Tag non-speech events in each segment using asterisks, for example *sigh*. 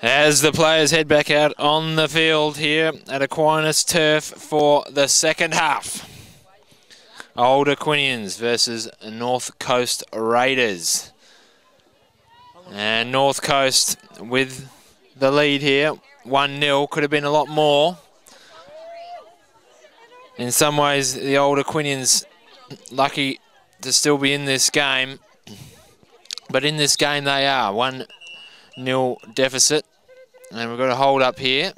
As the players head back out on the field here at Aquinas Turf for the second half. Old Aquinians versus North Coast Raiders. And North Coast with the lead here. 1-0, could have been a lot more. In some ways, the Old Aquinians lucky to still be in this game. But in this game they are. 1 nil deficit. And we've got a hold up here.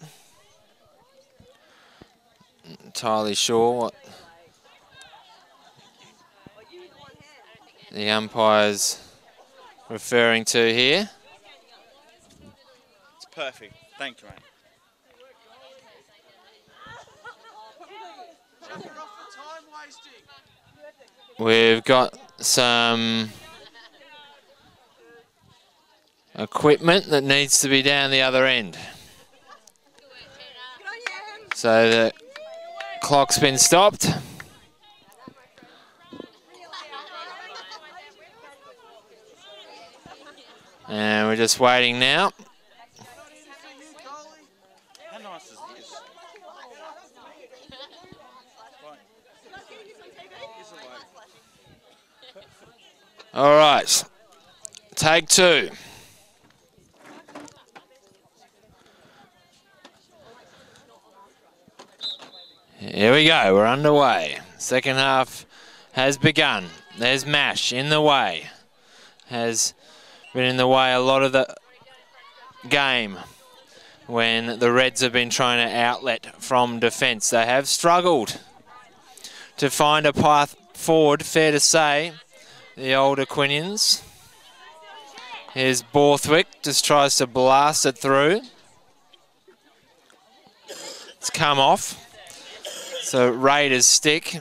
Entirely sure what the umpire's referring to here. It's perfect. Thank you, mate. We've got some equipment that needs to be down the other end. So the clock's been stopped. And we're just waiting now. All right, take two. Here we go, we're underway. Second half has begun. There's Mash in the way. Has been in the way a lot of the game when the Reds have been trying to outlet from defence. They have struggled to find a path forward, fair to say, the old Aquinians. Here's Borthwick, just tries to blast it through. It's come off. So Raiders stick.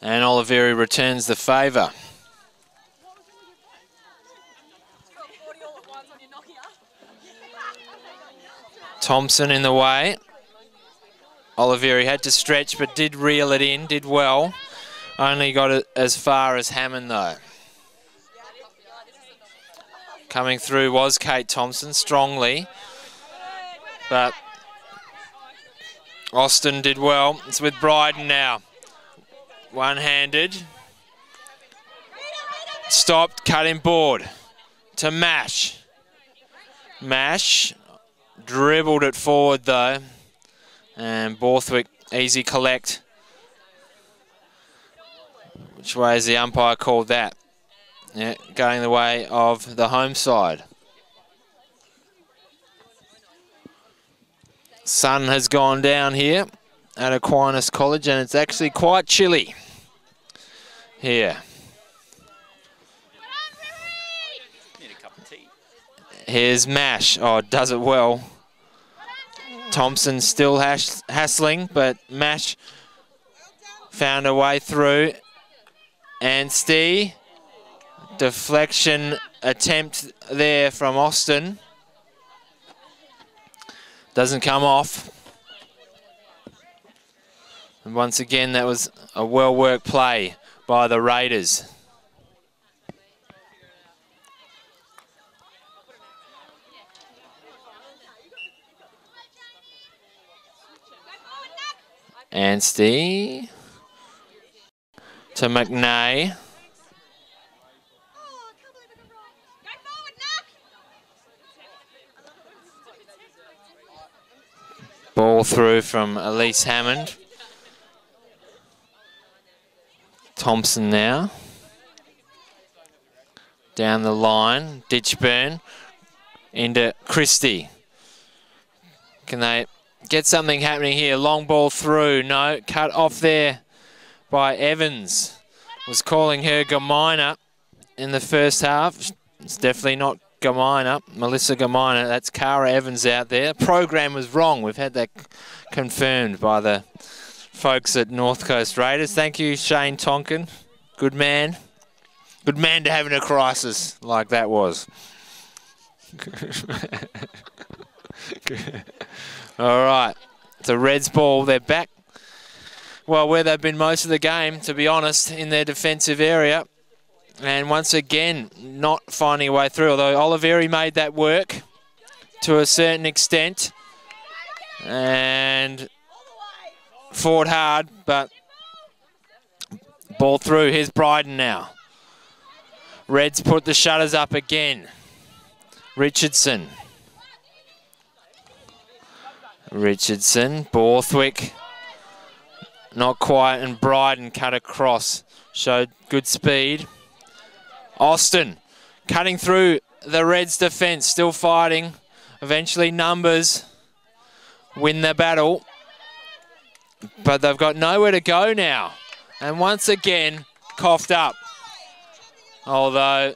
And Oliveri returns the favour. Thompson in the way. Oliveri had to stretch but did reel it in, did well. Only got it as far as Hammond though. Coming through was Kate Thompson strongly. But Austin did well. It's with Bryden now. One-handed. Stopped, cut in board to Mash. Mash dribbled it forward though. And Borthwick, easy collect. Which way is the umpire called that? Yeah, going the way of the home side. Sun has gone down here at Aquinas College and it's actually quite chilly here. Here's Mash. Oh, does it well. Thompson still hash hassling, but Mash found a way through. Anstey, deflection attempt there from Austin. Doesn't come off. And once again, that was a well-worked play by the Raiders. Anstey to McNay. Ball through from Elise Hammond. Thompson now. Down the line, Ditchburn into Christie. Can they get something happening here? Long ball through, no, cut off there by Evans. Was calling her Gamina in the first half. It's definitely not Gamina, Melissa Gamina. That's Cara Evans out there. Program was wrong. We've had that confirmed by the folks at North Coast Raiders. Thank you, Shane Tonkin. Good man. Good man to have in a crisis like that was. *laughs* All right. It's a Reds ball. They're back, well, where they've been most of the game, to be honest, in their defensive area. And once again, not finding a way through, although Oliveri made that work to a certain extent. And fought hard, but ball through. Here's Bryden now. Reds put the shutters up again. Richardson. Richardson, Borthwick, not quite, and Bryden cut across. Showed good speed. Austin cutting through the Reds' defence, still fighting. Eventually, numbers win the battle. But they've got nowhere to go now. And once again, coughed up. Although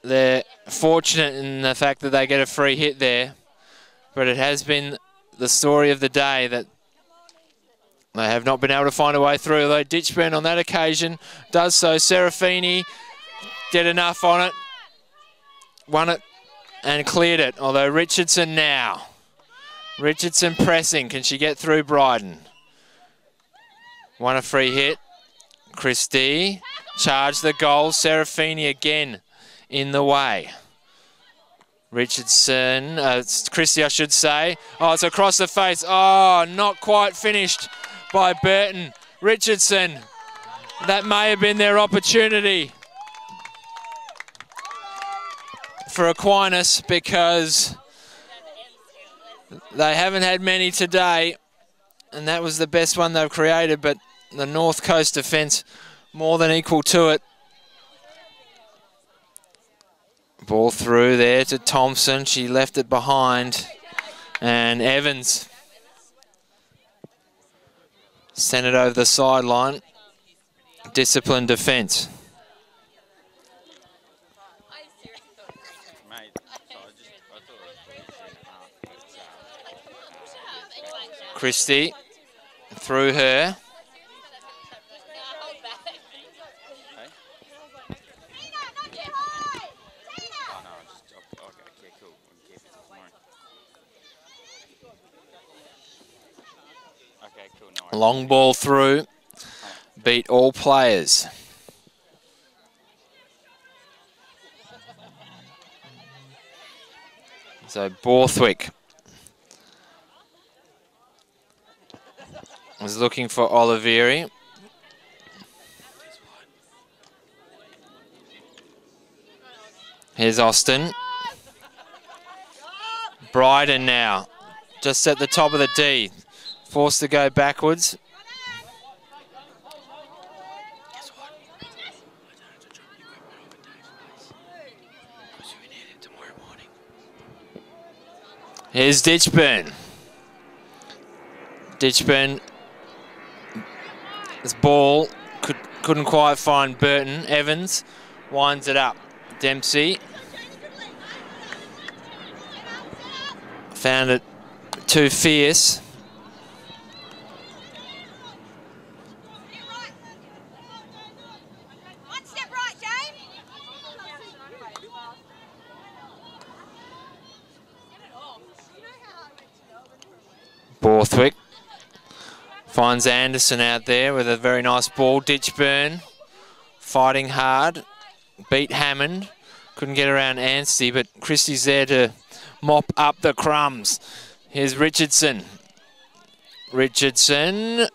they're fortunate in the fact that they get a free hit there. But it has been the story of the day that they have not been able to find a way through. Although Ditchburn on that occasion does so. Serafini did enough on it, won it and cleared it. Although Richardson now. Richardson pressing. Can she get through Bryden? Won a free hit. Christie charged the goal. Serafini again in the way. Richardson, uh, Christie I should say. Oh, it's across the face. Oh, not quite finished by Burton. Richardson, that may have been their opportunity for Aquinas because they haven't had many today, and that was the best one they've created, but the North Coast defence more than equal to it. Ball through there to Thompson. She left it behind. And Evans sent it over the sideline. Disciplined defence. Christie through her. Long ball through. Beat all players. So Borthwick is looking for Oliveri. Here's Austin. Bryden now, just at the top of the D. Forced to go backwards. Here's Ditchburn. Ditchburn this ball could, couldn't quite find Burton. Evans winds it up. Dempsey found it too fierce. Borthwick Finds Anderson out there with a very nice ball. Ditchburn fighting hard. Beat Hammond. Couldn't get around Anstey, but Christie's there to mop up the crumbs. Here's Richardson. Richardson.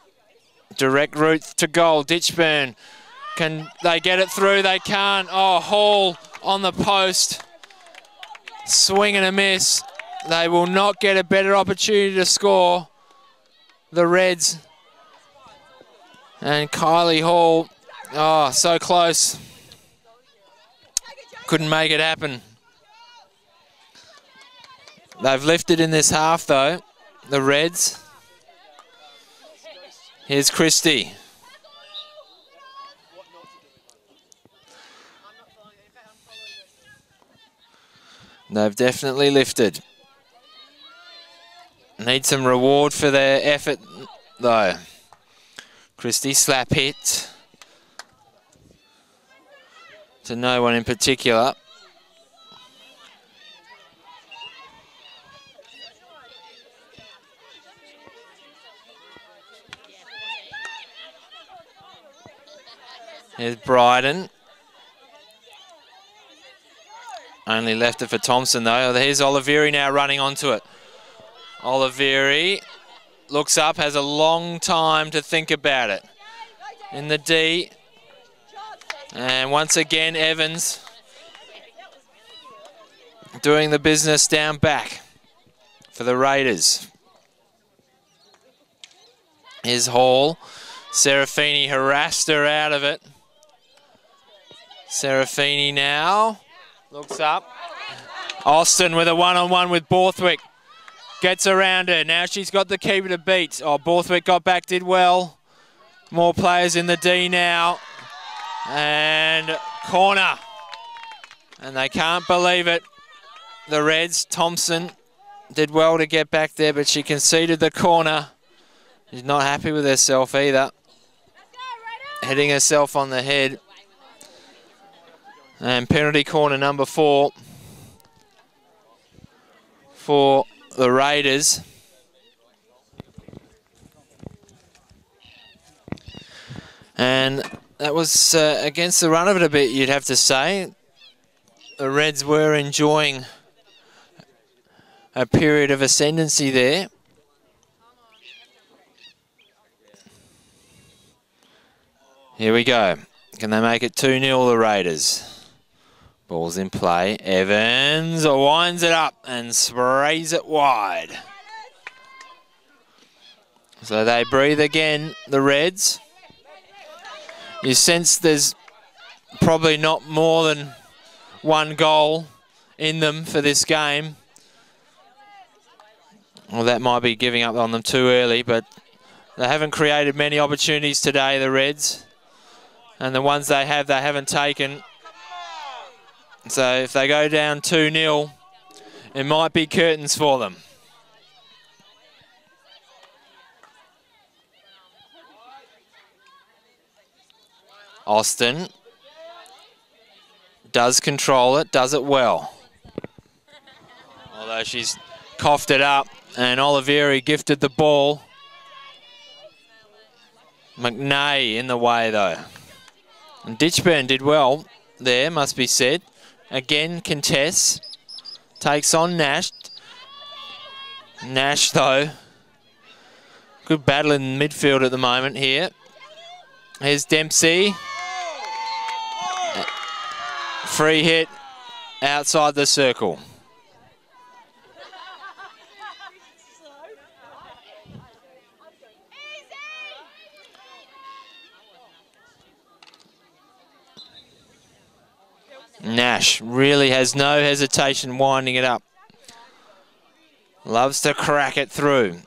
Direct route to goal. Ditchburn. Can they get it through? They can't. Oh, Hall on the post. Swing and a miss. They will not get a better opportunity to score. The Reds and Kylie Hall, oh, so close. Couldn't make it happen. They've lifted in this half, though, the Reds. Here's Christie. They've definitely lifted. Need some reward for their effort, though. Christie slap hit to no one in particular. Here's Bryden. Only left it for Thompson though. Here's Oliveri now running onto it. Oliveri looks up, has a long time to think about it. In the D. And once again, Evans doing the business down back for the Raiders. Here's Hall. Serafini harassed her out of it. Serafini now looks up. Austin with a one-on-one -on -one with Borthwick. Gets around her. Now she's got the keeper to beat. Oh, Borthwick got back, did well. More players in the D now. And corner. And they can't believe it. The Reds, Thompson, did well to get back there, but she conceded the corner. She's not happy with herself either. Hitting herself on the head. And penalty corner number four for the Raiders. And that was uh, against the run of it a bit, you'd have to say. The Reds were enjoying a period of ascendancy there. Here we go. Can they make it 2-0, the Raiders? Ball's in play. Evans winds it up and sprays it wide. So they breathe again, the Reds. You sense there's probably not more than one goal in them for this game. Well, that might be giving up on them too early, but they haven't created many opportunities today, the Reds. And the ones they have, they haven't taken. So if they go down 2-0, it might be curtains for them. Austin does control it, does it well. Although she's coughed it up and Oliveri gifted the ball. McNay in the way though. And Ditchburn did well there, must be said. Again, contests. Takes on Nash. Nash, though. Good battle in midfield at the moment here. Here's Dempsey. Free hit outside the circle. Nash really has no hesitation winding it up. Loves to crack it through.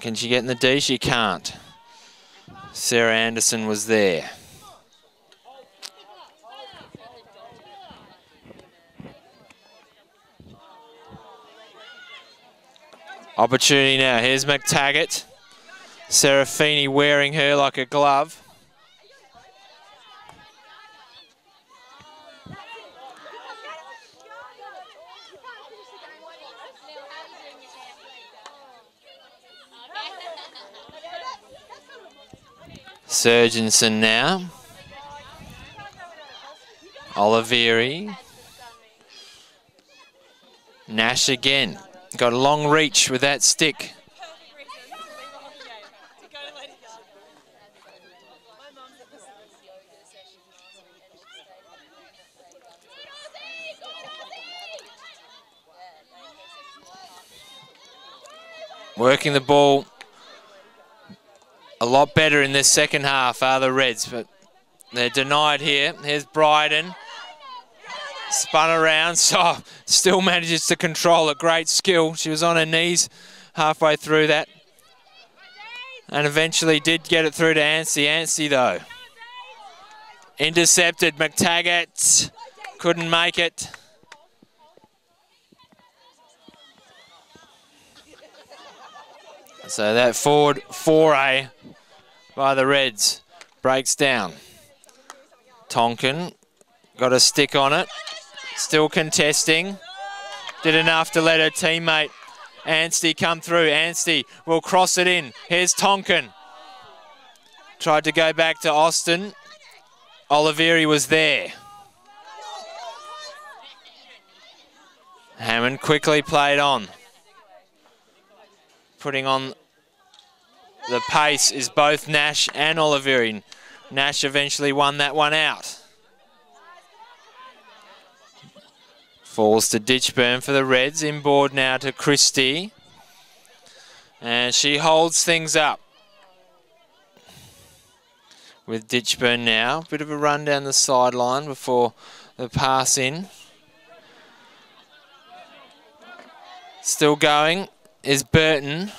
Can she get in the D? She can't. Sarah Anderson was there. Opportunity now. Here's McTaggart. Serafini wearing her like a glove. Surgenson now. Oliveri. Nash again. Got a long reach with that stick. Working the ball a lot better in this second half are the Reds, but they're denied here. Here's Bryden. Spun around, *laughs* so still manages to control it. Great skill. She was on her knees halfway through that. And eventually did get it through to Anstey. Anstey, though. Intercepted. McTaggart couldn't make it. So that forward foray by the Reds. Breaks down. Tonkin got a stick on it. Still contesting. Did enough to let her teammate Anstey come through. Anstey will cross it in. Here's Tonkin. Tried to go back to Austin. Oliveri was there. Hammond quickly played on. Putting on the pace is both Nash and Oliveri. Nash eventually won that one out. Falls to Ditchburn for the Reds. Inboard now to Christie. And she holds things up. With Ditchburn now. Bit of a run down the sideline before the pass in. Still going is Burton.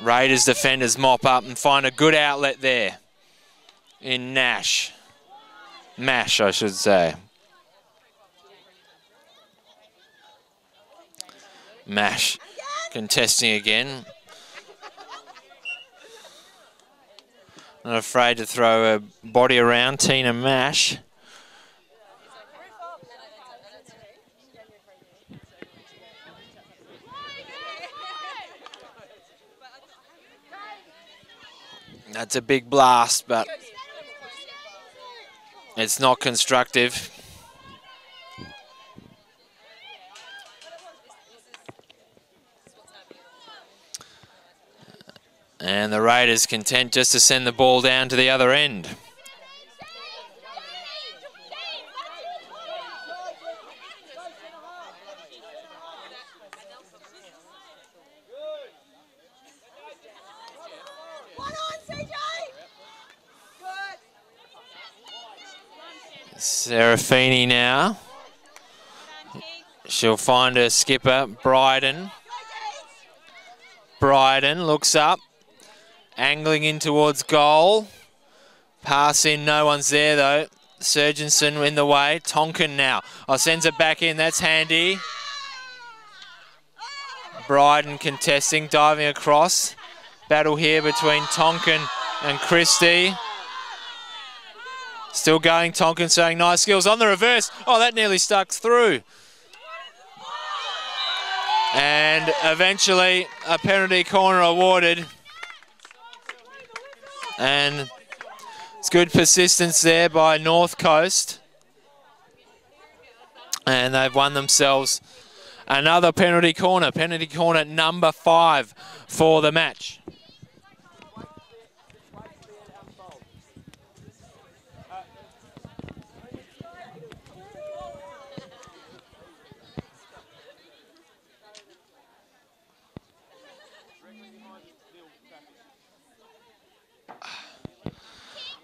Raiders defenders mop up and find a good outlet there in Nash. Mash, I should say. Mash contesting again. Not afraid to throw a body around Tina Mash. That's a big blast, but it's not constructive. And the Raiders content just to send the ball down to the other end. Serafini now. She'll find her skipper, Bryden. Bryden looks up, angling in towards goal. Pass in, no one's there though. Surgenson in the way. Tonkin now. Oh, sends it back in, that's handy. Bryden contesting, diving across. Battle here between Tonkin and Christie. Still going, Tonkin saying nice skills on the reverse. Oh, that nearly stuck through. And eventually a penalty corner awarded. And it's good persistence there by North Coast. And they've won themselves another penalty corner. Penalty corner number five for the match.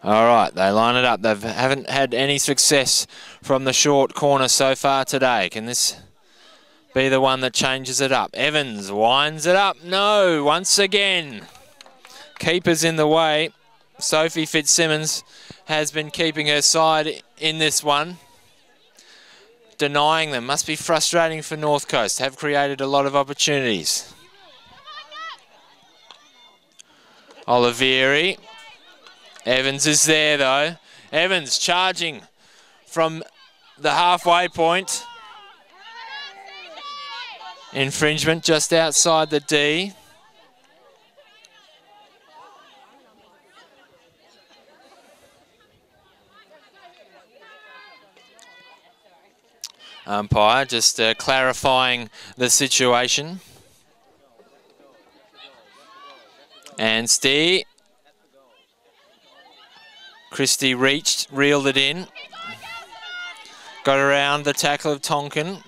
All right, they line it up. They haven't had any success from the short corner so far today. Can this be the one that changes it up? Evans winds it up. No, once again. Keeper's in the way. Sophie Fitzsimmons has been keeping her side in this one. Denying them. Must be frustrating for North Coast. Have created a lot of opportunities. Olivieri Evans is there though. Evans charging from the halfway point. Infringement just outside the D. Umpire just uh, clarifying the situation. Anstey Christie reached, reeled it in. Got around the tackle of Tonkin.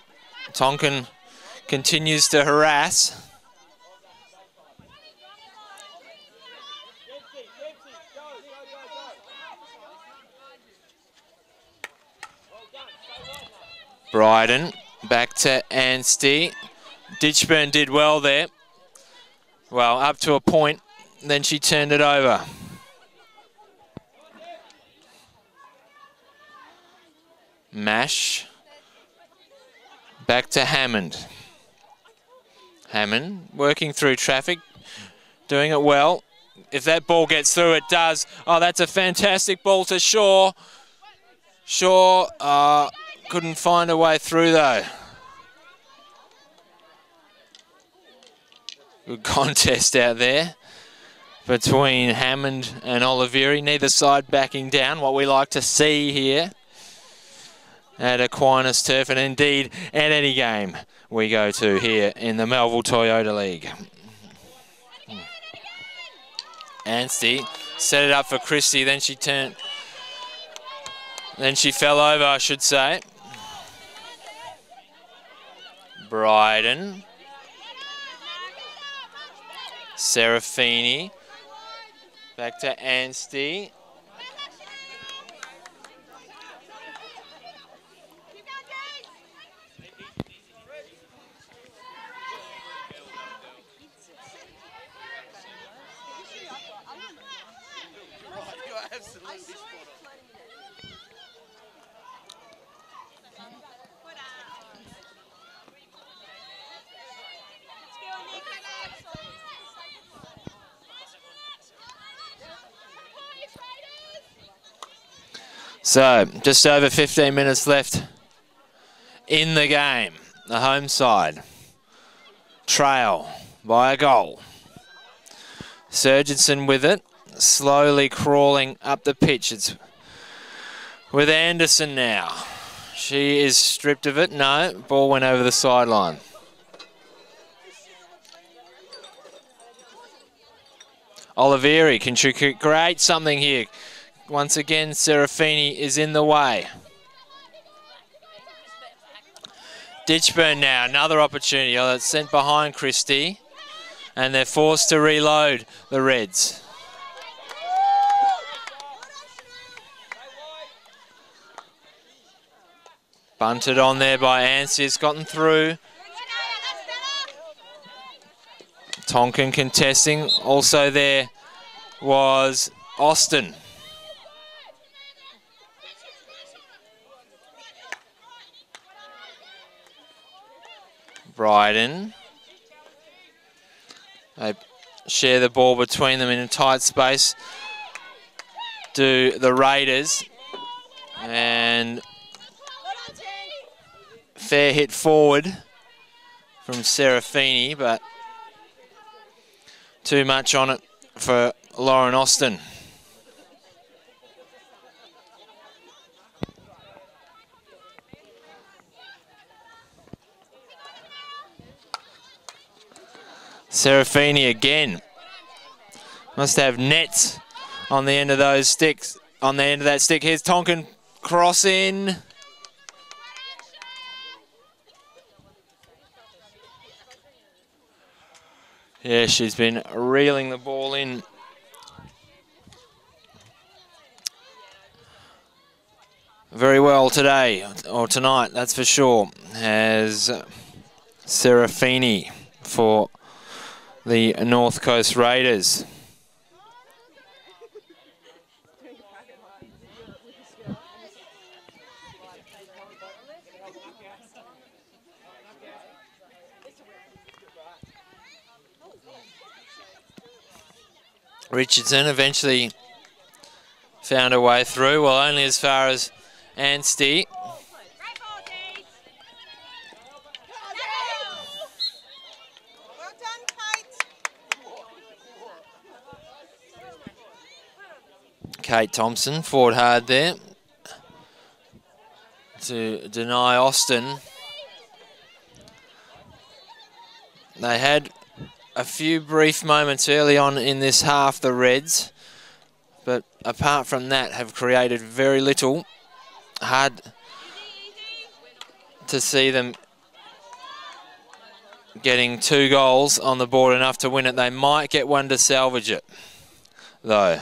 Tonkin continues to harass. Bryden back to Anstey. Ditchburn did well there. Well, up to a point, then she turned it over. Mash. Back to Hammond. Hammond working through traffic, doing it well. If that ball gets through, it does. Oh, that's a fantastic ball to Shaw. Shaw uh, couldn't find a way through though. Good *laughs* contest out there between Hammond and Oliveri. Neither side backing down, what we like to see here. At Aquinas Turf and indeed at any game we go to here in the Melville Toyota League. Anstey set it up for Christie, then she turned, then she fell over, I should say. Bryden. Serafini. Back to Anstey. So, just over 15 minutes left in the game. The home side trail by a goal. Surgenson with it, slowly crawling up the pitch. It's with Anderson now. She is stripped of it. No, ball went over the sideline. Oliveri can she create something here? Once again, Serafini is in the way. Ditchburn now, another opportunity. Oh, it's sent behind Christie. And they're forced to reload the Reds. Bunted on there by Anstey. It's gotten through. Tonkin contesting. Also there was Austin. Bryden. They share the ball between them in a tight space. Do the Raiders. And fair hit forward from Serafini, but too much on it for Lauren Austin. Serafini again. Must have nets on the end of those sticks. On the end of that stick. Here's Tonkin crossing. Yeah, she's been reeling the ball in. Very well today, or tonight, that's for sure, as Serafini for the North Coast Raiders. Richardson eventually found a way through, well only as far as Anstey. Kate Thompson, forward hard there to deny Austin. They had a few brief moments early on in this half, the Reds, but apart from that have created very little. Hard to see them getting two goals on the board enough to win it. They might get one to salvage it, though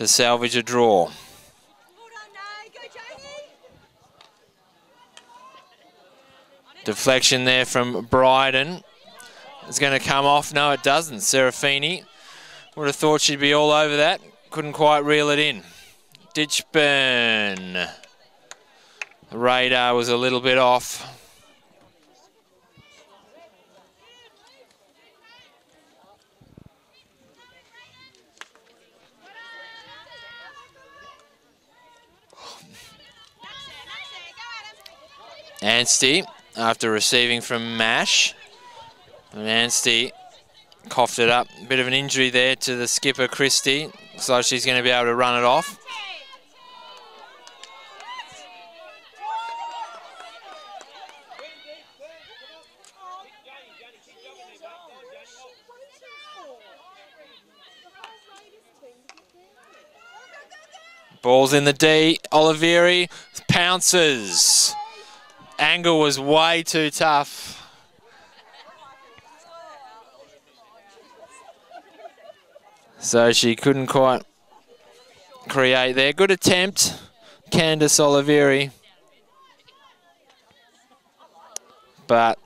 to salvage a draw. Deflection there from Bryden. It's going to come off. No, it doesn't. Serafini would have thought she'd be all over that. Couldn't quite reel it in. Ditchburn. The radar was a little bit off. Anstey, after receiving from Mash. And Anstey coughed it up. A Bit of an injury there to the skipper, Christie. Looks like she's going to be able to run it off. Ball's in the D. Oliveri pounces. Angle was way too tough. So she couldn't quite create there. Good attempt, Candice Olivieri. But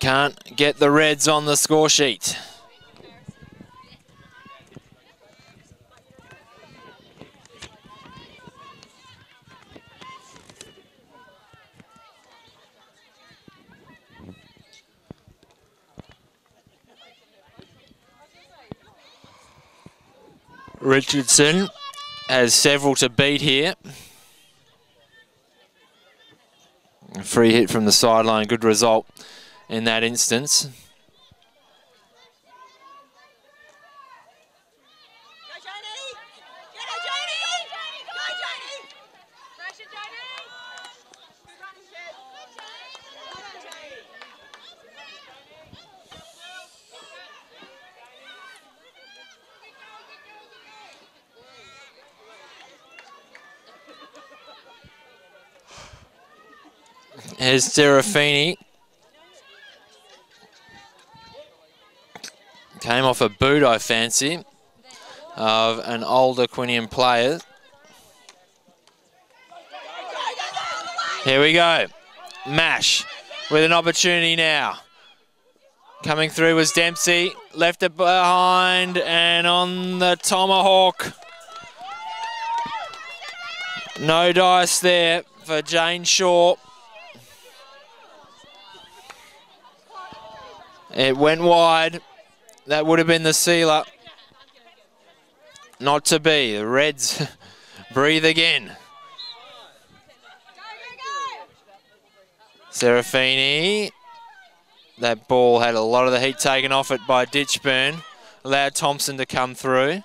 can't get the Reds on the score sheet. Richardson has several to beat here. Free hit from the sideline, good result in that instance. Here's Serafini. Came off a boot, I fancy, of an Old Aquinian player. Here we go. Mash with an opportunity now. Coming through was Dempsey. Left it behind and on the tomahawk. No dice there for Jane Shaw. It went wide. That would have been the sealer. Not to be. The Reds *laughs* breathe again. Serafini. That ball had a lot of the heat taken off it by Ditchburn. Allowed Thompson to come through.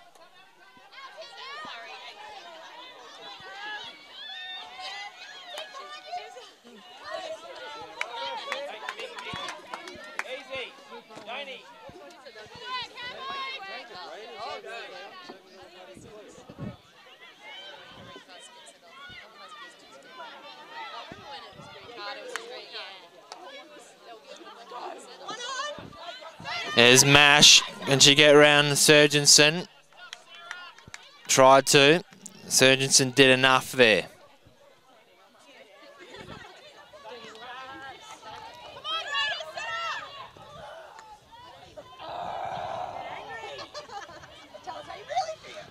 There's Mash. Can she get around Surgenson? Tried to. Surgenson did enough there.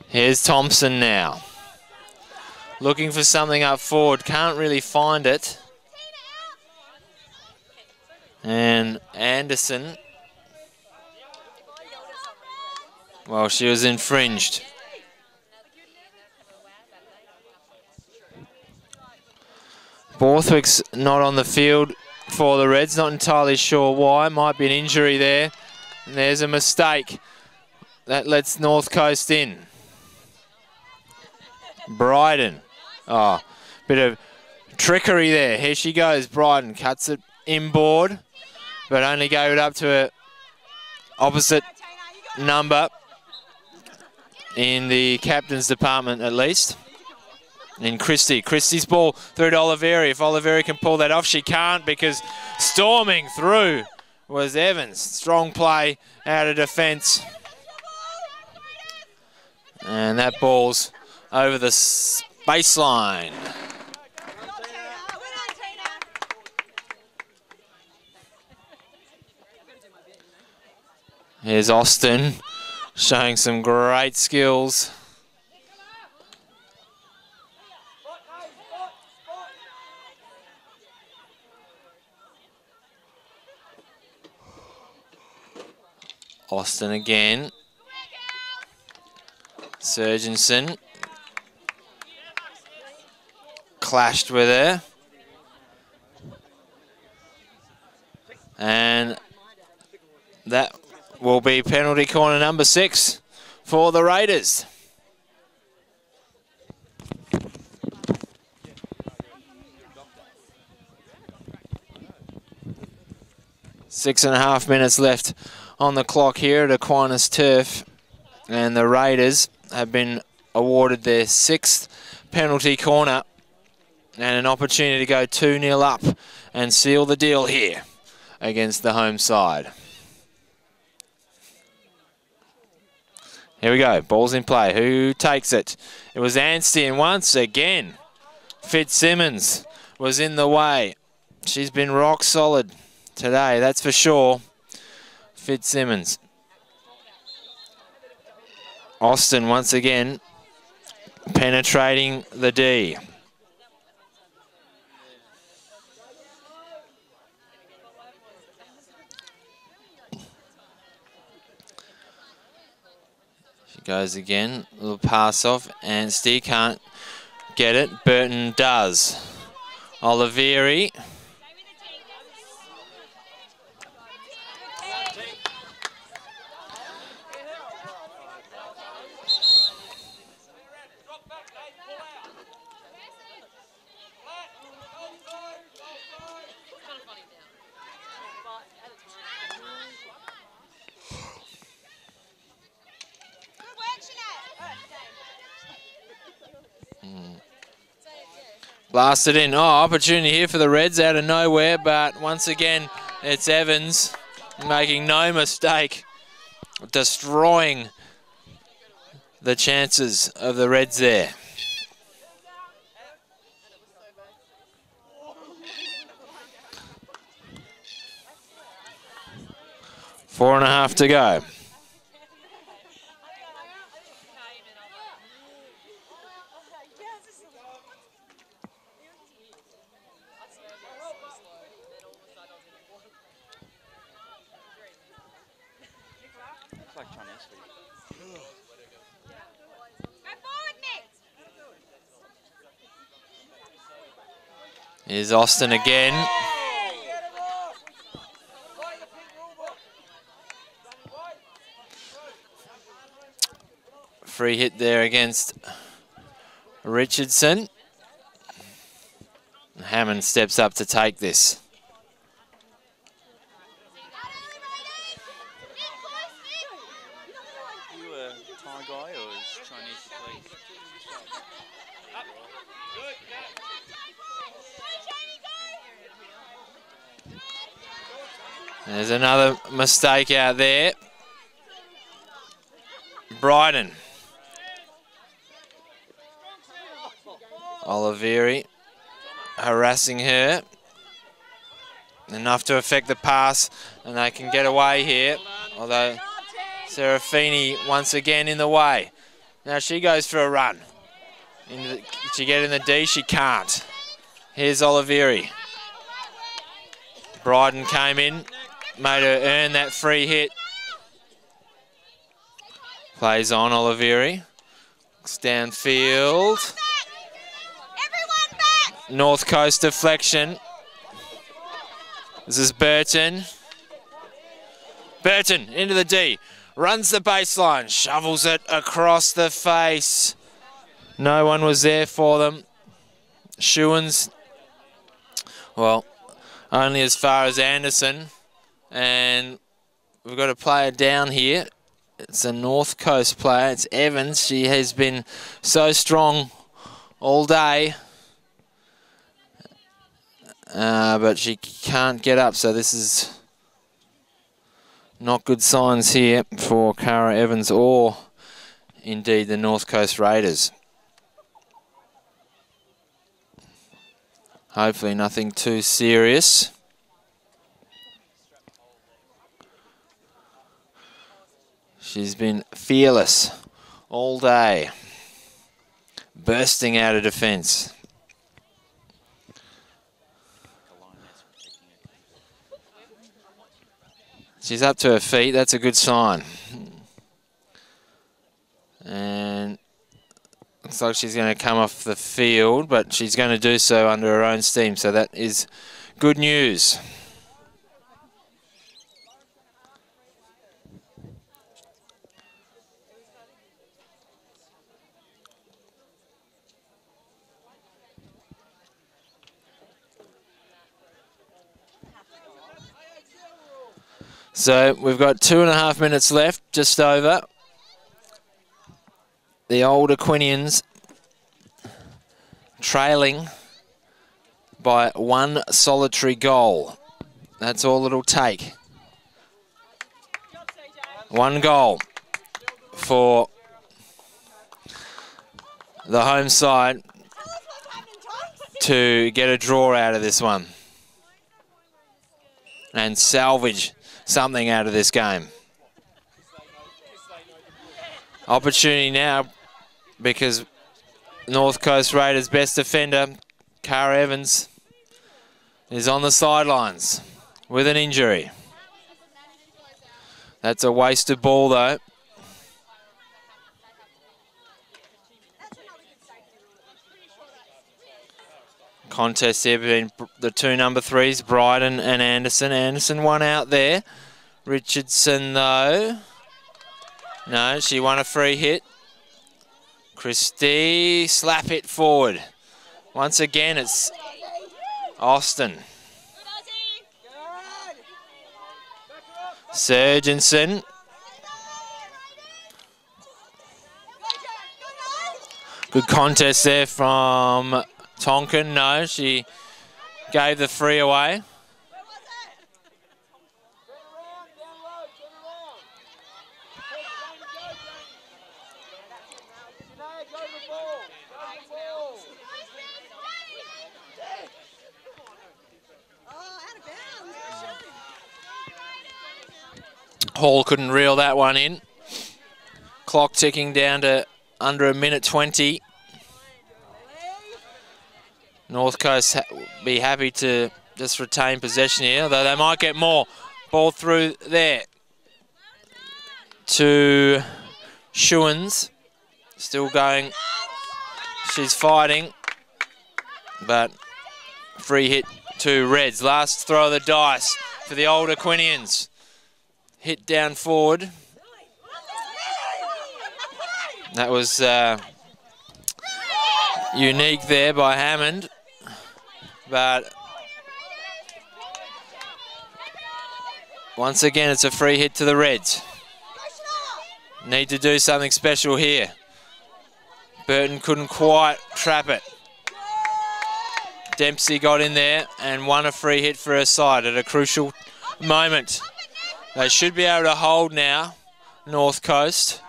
Here's Thompson now. Looking for something up forward. Can't really find it. And Anderson Well, she was infringed. Borthwick's not on the field for the Reds. Not entirely sure why. Might be an injury there. And there's a mistake. That lets North Coast in. Bryden. Oh, bit of trickery there. Here she goes. Bryden cuts it inboard, but only gave it up to a opposite number in the captain's department at least. In Christie. Christie's ball through to Oliveri. If Oliveri can pull that off, she can't because storming through was Evans. Strong play out of defence. And that ball's over the baseline. Here's Austin showing some great skills. Austin again. Surgenson clashed with her. And that will be penalty corner number six for the Raiders. Six and a half minutes left on the clock here at Aquinas Turf. And the Raiders have been awarded their sixth penalty corner and an opportunity to go 2-0 up and seal the deal here against the home side. Here we go, ball's in play. Who takes it? It was Anstey once again. Fitzsimmons was in the way. She's been rock solid today, that's for sure. Fitzsimmons. Austin once again penetrating the D. goes again, little pass off, and Steve can't get it. Burton does. Oliveri. Blasted in. Oh, opportunity here for the Reds out of nowhere, but once again, it's Evans making no mistake, destroying the chances of the Reds there. Four and a half to go. Here's Austin again. Free hit there against Richardson. Hammond steps up to take this. There's another mistake out there. Bryden. Oliveri harassing her. Enough to affect the pass, and they can get away here. Although Serafini once again in the way. Now she goes for a run. The, she get in the D? She can't. Here's Oliveri. Bryden came in, made her earn that free hit. Plays on Oliveri. Looks downfield. North Coast deflection. This is Burton. Burton into the D. Runs the baseline. Shovels it across the face. No one was there for them. Schuens, well, only as far as Anderson. And we've got a player down here. It's a North Coast player. It's Evans. She has been so strong all day. Uh, but she can't get up, so this is not good signs here for Cara Evans or indeed the North Coast Raiders. Hopefully nothing too serious. She's been fearless all day, bursting out of defence. She's up to her feet. That's a good sign. And looks like she's going to come off the field, but she's going to do so under her own steam. So that is good news. So we've got two and a half minutes left, just over. the Old Aquinians trailing by one solitary goal. That's all it'll take. One goal for the home side to get a draw out of this one and salvage something out of this game. Opportunity now because North Coast Raiders best defender, Cara Evans, is on the sidelines with an injury. That's a wasted ball though. Contest here between the two number threes, Bryden and Anderson. Anderson one out there. Richardson though. No, she won a free hit. Christie, slap it forward. Once again, it's Austin. Surgenson. Good contest there from Tonkin. No, she gave the free away. Hall couldn't reel that one in. Clock ticking down to under a minute 20. North Coast ha be happy to just retain possession here, though they might get more. Ball through there to Schuens. Still going. She's fighting, but free hit to Reds. Last throw of the dice for the old Aquinians hit down forward. That was uh, unique there by Hammond, but once again it's a free hit to the Reds. Need to do something special here. Burton couldn't quite trap it. Dempsey got in there and won a free hit for her side at a crucial moment. They should be able to hold now, North Coast.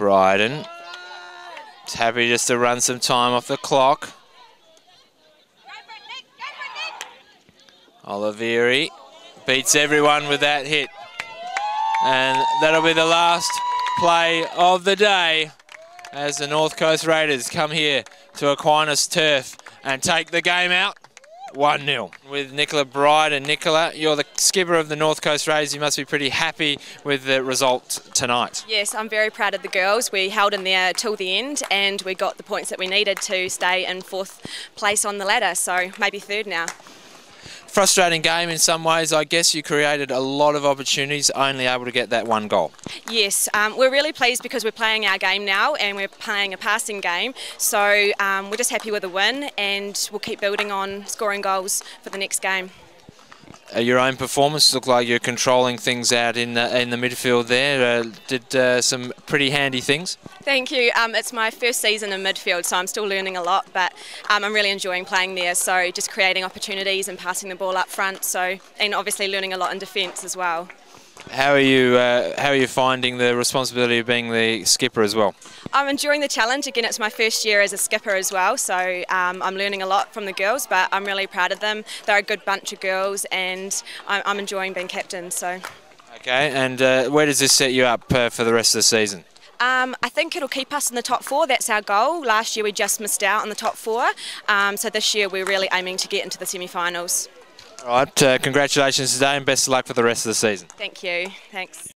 Bryden is happy just to run some time off the clock. Olivieri beats everyone with that hit. And that'll be the last play of the day as the North Coast Raiders come here to Aquinas Turf and take the game out 1-0. With Nicola Bryden Nicola, you're the skipper of the North Coast Rays. You must be pretty happy with the result tonight. Yes, I'm very proud of the girls. We held in there till the end and we got the points that we needed to stay in fourth place on the ladder, so maybe third now frustrating game in some ways. I guess you created a lot of opportunities, only able to get that one goal. Yes, um, we're really pleased because we're playing our game now and we're playing a passing game. So um, we're just happy with the win and we'll keep building on scoring goals for the next game. Uh, your own performance looked like you're controlling things out in the, in the midfield there. Uh, did uh, some pretty handy things. Thank you. Um, it's my first season in midfield, so I'm still learning a lot, but um, I'm really enjoying playing there. So just creating opportunities and passing the ball up front. So and obviously learning a lot in defence as well. How are you? Uh, how are you finding the responsibility of being the skipper as well? I'm enjoying the challenge. Again, it's my first year as a skipper as well, so um, I'm learning a lot from the girls. But I'm really proud of them. They're a good bunch of girls, and I'm, I'm enjoying being captain. So. Okay, and uh, where does this set you up uh, for the rest of the season? Um, I think it'll keep us in the top four. That's our goal. Last year we just missed out on the top four, um, so this year we're really aiming to get into the semi-finals. All right, uh, congratulations today and best of luck for the rest of the season. Thank you. Thanks.